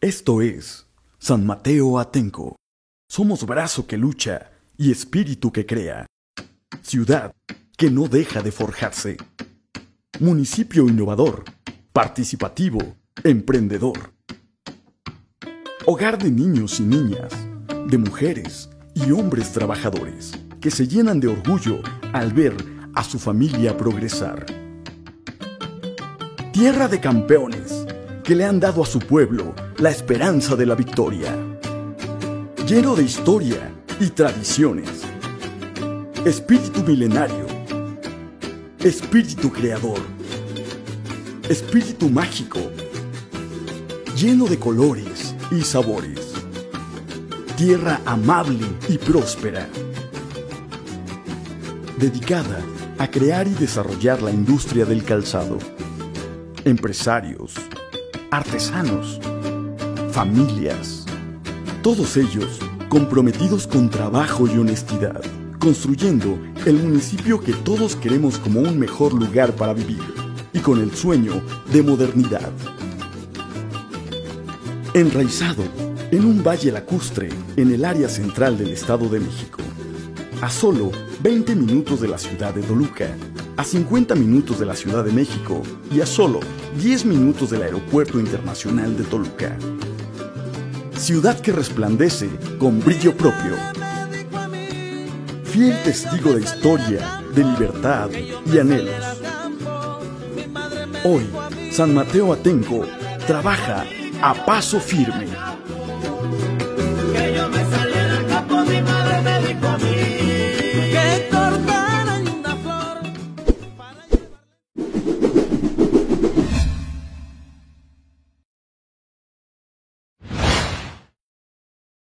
Esto es San Mateo Atenco. Somos brazo que lucha y espíritu que crea. Ciudad que no deja de forjarse. Municipio innovador, participativo, emprendedor. Hogar de niños y niñas, de mujeres y hombres trabajadores que se llenan de orgullo al ver a su familia progresar. Tierra de campeones que le han dado a su pueblo la esperanza de la victoria. Lleno de historia y tradiciones. Espíritu milenario. Espíritu creador. Espíritu mágico. Lleno de colores y sabores. Tierra amable y próspera. Dedicada a crear y desarrollar la industria del calzado. Empresarios, artesanos, familias, todos ellos comprometidos con trabajo y honestidad, construyendo el municipio que todos queremos como un mejor lugar para vivir y con el sueño de modernidad. Enraizado en un valle lacustre en el área central del Estado de México, a solo 20 minutos de la ciudad de Toluca, a 50 minutos de la Ciudad de México y a solo 10 minutos del Aeropuerto Internacional de Toluca. Ciudad que resplandece con brillo propio. Fiel testigo de historia, de libertad y anhelos. Hoy, San Mateo Atenco trabaja a paso firme